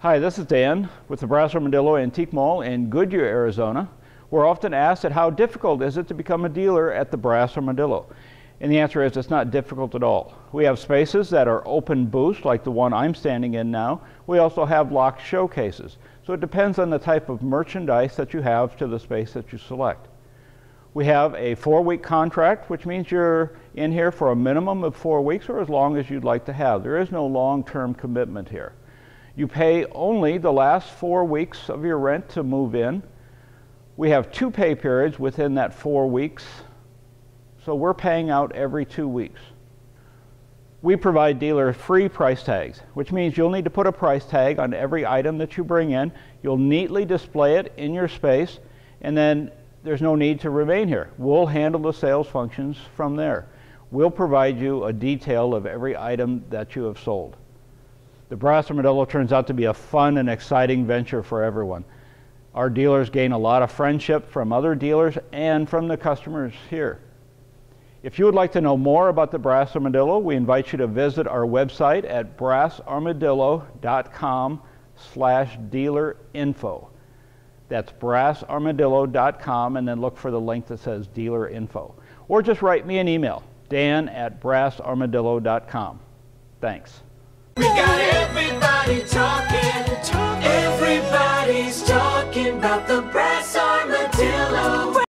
Hi, this is Dan with the Brass Armadillo Antique Mall in Goodyear, Arizona. We're often asked at how difficult is it to become a dealer at the Brass Armadillo? And the answer is it's not difficult at all. We have spaces that are open booths like the one I'm standing in now. We also have locked showcases. So it depends on the type of merchandise that you have to the space that you select. We have a four week contract, which means you're in here for a minimum of four weeks or as long as you'd like to have. There is no long term commitment here. You pay only the last four weeks of your rent to move in. We have two pay periods within that four weeks, so we're paying out every two weeks. We provide dealer free price tags, which means you'll need to put a price tag on every item that you bring in. You'll neatly display it in your space, and then there's no need to remain here. We'll handle the sales functions from there. We'll provide you a detail of every item that you have sold. The Brass Armadillo turns out to be a fun and exciting venture for everyone. Our dealers gain a lot of friendship from other dealers and from the customers here. If you would like to know more about the Brass Armadillo, we invite you to visit our website at brassarmadillo.com slash dealer info. That's brassarmadillo.com and then look for the link that says dealer info. Or just write me an email, dan at brassarmadillo.com. Thanks. We got everybody talking. Everybody's talking about the brand.